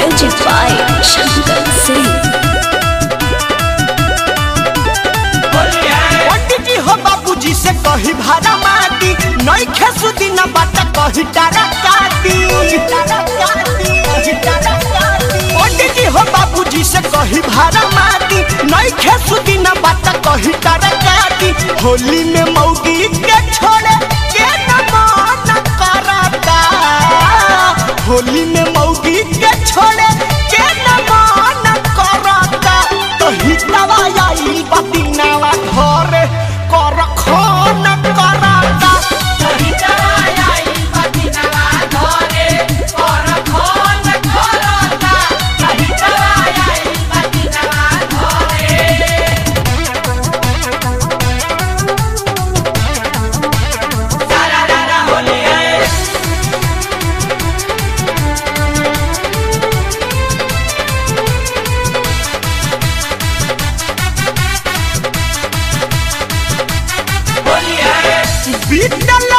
Music by Shankar Singh Pandit से कही भाड़ा माटी पंडित जी हो बाबूजी से कही भाड़ा माटी नहीं खेसु दिन बात कही होली में मौगी के छोड़े के ना माना करता होली में छोड़े। Beat don't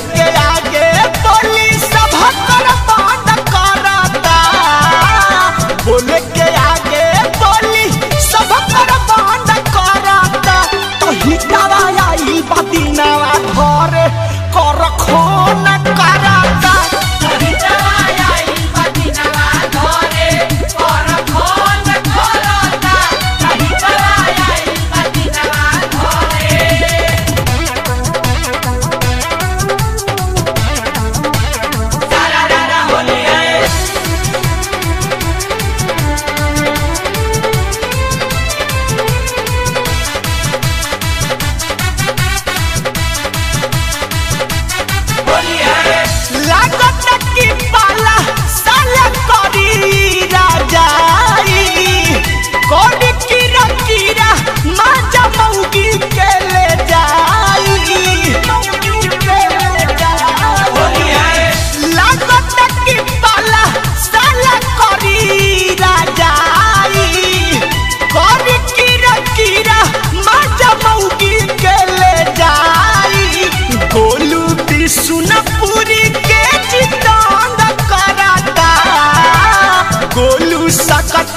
que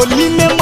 Oline